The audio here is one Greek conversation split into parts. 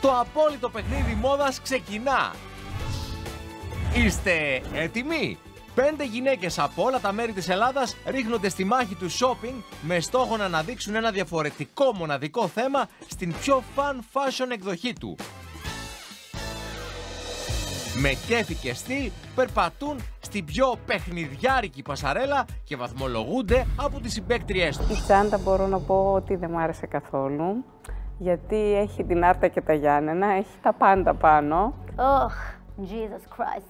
Το απόλυτο παιχνίδι μόδας ξεκινά. Είστε έτοιμοι; Πέντε γυναίκες από όλα τα μέρη της Ελλάδας ρίχνονται στη μάχη του shopping με στόχο να αναδείξουν ένα διαφορετικό μοναδικό θέμα στην πιο fun fashion εκδοχή του. Με κέφι και στυλ περπατούν στην πιο παιχνιδιάρικη πασαρέλα και βαθμολογούνται από τις συμπαίκτριές τους. Η τσάντα μπορώ να πω ότι δεν μ' άρεσε καθόλου, γιατί έχει την Άρτα και τα Γιάννενα, έχει τα πάντα πάνω. Oh, Jesus Christ.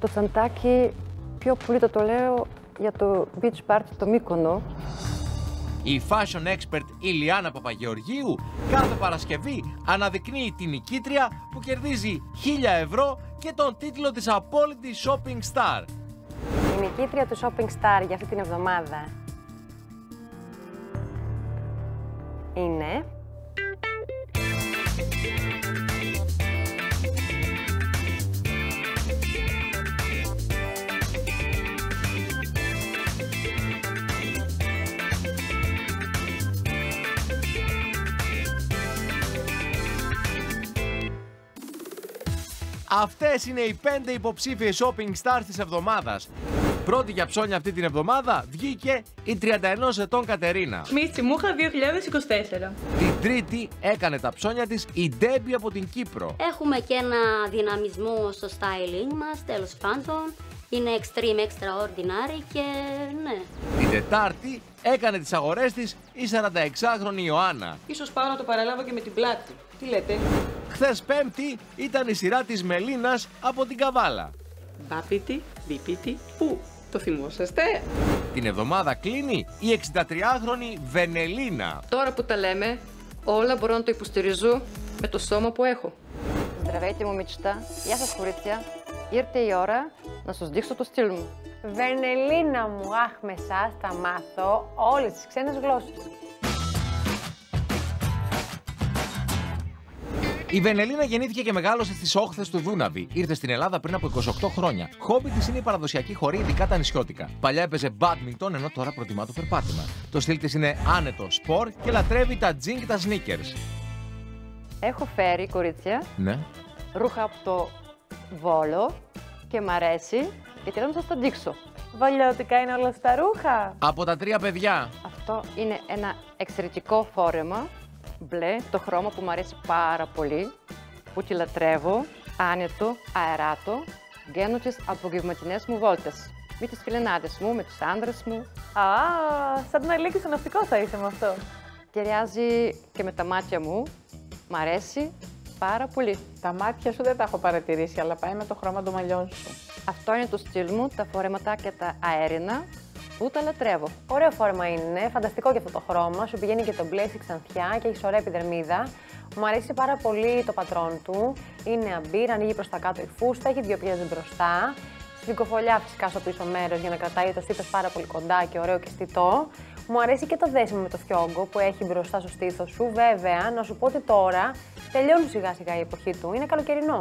Το τσαντάκι πιο πολύ το, το λέω για το beach party το Μύκονο. Η fashion expert Ηλιάνα Παπαγεωργίου κάθε Παρασκευή αναδεικνύει την νικήτρια που κερδίζει 1000 ευρώ και τον τίτλο της απόλυτης shopping star. Η νικήτρια του Shopping Star για αυτή την εβδομάδα είναι... Αυτές είναι οι 5 υποψήφιες shopping stars της εβδομάδας. Πρώτη για ψώνια αυτή την εβδομάδα βγήκε η 31 ετών Κατερίνα. Μίτσι Μούχα 2024. Την τρίτη έκανε τα ψώνια της η Ντέμπι από την Κύπρο. Έχουμε και ένα δυναμισμό στο styling μας, τέλος πάντων. Είναι extreme, extraordinary και ναι. Την Τετάρτη έκανε τις αγορές της η 46χρονη Ιωάννα. Ίσως πάω να το παραλάβω και με την πλάτη. Τι λέτε; Χθες Πέμπτη ήταν η σειρά της Μελίνας από την Καβάλα. Μπάπιτι, μπίπιτι, πού. Το θυμόσαστε. Την εβδομάδα κλείνει η 63χρονη Βενελίνα. Τώρα που τα λέμε, όλα μπορώ να το υποστηρίζω με το σώμα που έχω. Здравейте, момичета. Γεια σας, κορίτσια. Ήρθε η ώρα να σας δείξω το στυλ μου. Βερνελίνα μου, αχ, με εσάς θα μάθω όλες τις ξένες γλώσσες. Η Βενελίνα γεννήθηκε και μεγάλωσε στις όχθες του Δούναβη. Ήρθε στην Ελλάδα πριν από 28 χρόνια. Χόμπι της είναι η παραδοσιακή χωρί, ειδικά τα νησιώτικα. Παλιά έπαιζε badminton, ενώ τώρα προτιμά το περπάτημα. Το στυλ της είναι άνετο, σπορ και λατρεύει τα τζιν και τα sneakers. Έχω φέρει, κορίτσια, Ναι. ρούχα από το Βόλο και μ' αρέσει και θέλω να σας τα δείξω. Βαλιώτικα είναι όλα αυτά τα ρούχα. Από τα τρία παιδιά. Αυτό είναι ένα εξαιρετικό φόρεμα, μπλε, το χρώμα που μου αρέσει πάρα πολύ, που τη λατρεύω, άνετο, αεράτο, βγαίνω τις απογευματινές μου βόλτες. Με τις φιλενάδες μου, με τους άντρες μου. Α, σαν την Αλίκη στο ναυτικό θα είσαι με αυτό. Ταιριάζει και με τα μάτια μου. Μ' αρέσει πάρα πολύ. Τα μάτια σου δεν τα έχω παρατηρήσει, αλλά πάει με το χρώμα των μαλλιών σου. Αυτό είναι το στυλ μου, τα φορεματάκια τα αέρινα, που τα λατρεύω. Ωραίο φόρμα είναι, φανταστικό και αυτό το χρώμα. Σου πηγαίνει και το μπλε στη ξανθιά και έχεις ωραία επιδερμίδα. Μου αρέσει πάρα πολύ το πατρόν του. Είναι αμπύρ, ανοίγει προς τα κάτω η φούστα, έχει δύο πιέζες μπροστά. Σφυγκοφολιά φυσικά στο πίσω μέρος για να κρατάει το στήθος πάρα πολύ κοντά και ωραίο και στιτό. Μου αρέσει και το δέσιμο με το φιόγκο που έχει μπροστά στο στήθος σου. Βέβαια, να σου πω ότι τώρα τελειώνει σιγά σιγά η εποχή του. Είναι καλοκαιρινό.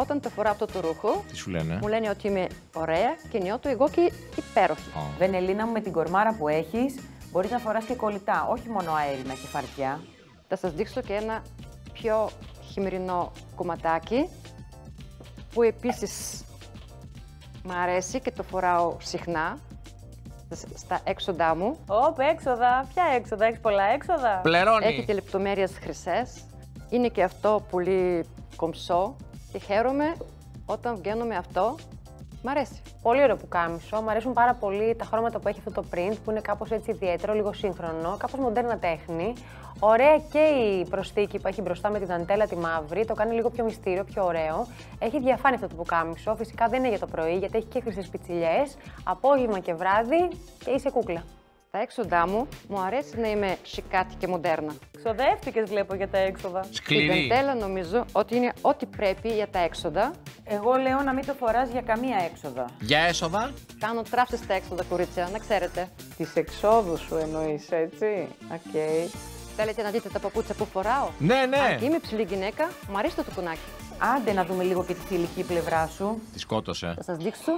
Όταν το φοράω αυτό το ρούχο, Τι σου λένε; μου λένε ότι είμαι ωραία και νιώθω εγώ και υπέροχη. Βενελίνα μου με την κορμάρα που έχεις, μπορείς να φοράς και κολλητά, όχι μόνο αέρινα και φαρδιά. Θα σας δείξω και ένα πιο χειμερινό κομματάκι που επίσης μ' αρέσει και το φοράω συχνά σ- στα έξοδά μου. Ωπ, έξοδα. Ποια έξοδα, έχεις πολλά έξοδα; Πληρώνει. Έχει και λεπτομέρειες χρυσές. Είναι και αυτό πολύ κομψό και χαίρομαι όταν βγαίνω με αυτό. Μ' αρέσει. Πολύ ωραίο που κάμισο. Μου αρέσουν πάρα πολύ τα χρώματα που έχει αυτό το print που είναι κάπως έτσι ιδιαίτερο, λίγο σύγχρονο, κάπως μοντέρνα τέχνη. Ωραία και η προσθήκη που έχει μπροστά με την αντέλα τη μαύρη, το κάνει λίγο πιο μυστήριο, πιο ωραίο. Έχει διαφάνει αυτό το πουκάμισο. Φυσικά δεν είναι για το πρωί γιατί έχει και χρυσές πιτσιλιές. Απόγευμα και βράδυ και είσαι κούκλα. Στα έξοδά μου μου αρέσει να είμαι σικάτη και μοντέρνα. Ξοδεύτηκες, βλέπω για τα έξοδα. Η Σκληρή. δεντέλα νομίζω ότι είναι ό,τι πρέπει για τα έξοδα. Εγώ λέω να μην το φοράς για καμία έξοδα. Για έσοδα; Κάνω τράφτες στα έξοδα, κορίτσια, να ξέρετε. Τις εξόδους σου εννοείς, έτσι; Οκ. Θέλετε να δείτε τα παπούτσια που φοράω; Ναι, Αν ναι. και είμαι ψηλή γυναίκα, μου αρέσει το τακουνάκι. Άντε να δούμε λίγο και τη θηλυκή πλευρά σου. Τη σκότωσε. Θα σας δείξω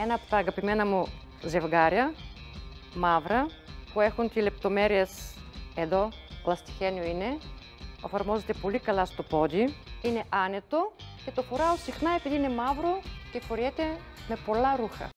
ένα από τα αγαπημένα μου ζευγάρια, μαύρα, που έχουν τις λεπτομέρειες εδώ, λαστιχένιο είναι, εφαρμόζεται πολύ καλά στο πόδι. Είναι άνετο και το φοράω συχνά επειδή είναι μαύρο και φοριέται με πολλά ρούχα.